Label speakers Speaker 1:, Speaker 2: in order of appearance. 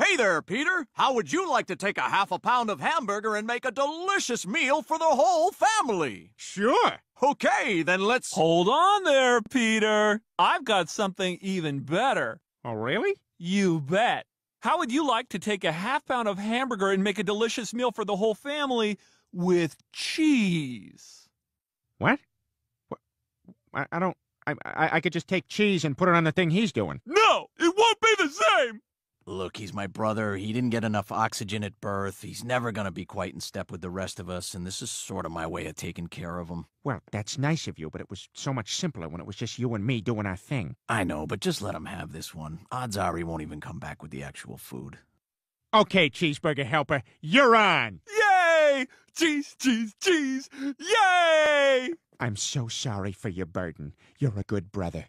Speaker 1: Hey there, Peter. How would you like to take a half a pound of hamburger and make a delicious meal for the whole family?
Speaker 2: Sure.
Speaker 1: Okay, then let's.
Speaker 3: Hold on there, Peter. I've got something even better.
Speaker 2: Oh, really?
Speaker 3: You bet. How would you like to take a half pound of hamburger and make a delicious meal for the whole family with cheese?
Speaker 2: What? What? I, I don't. I, I I could just take cheese and put it on the thing he's doing.
Speaker 3: No, it won't be the same.
Speaker 1: Look, he's my brother. He didn't get enough oxygen at birth. He's never going to be quite in step with the rest of us, and this is sort of my way of taking care of him.
Speaker 2: Well, that's nice of you, but it was so much simpler when it was just you and me doing our thing.
Speaker 1: I know, but just let him have this one. Odds are he won't even come back with the actual food.
Speaker 2: Okay, Cheeseburger Helper, you're on.
Speaker 3: Yay! Cheese, cheese, cheese! Yay!
Speaker 2: I'm so sorry for your burden. You're a good brother.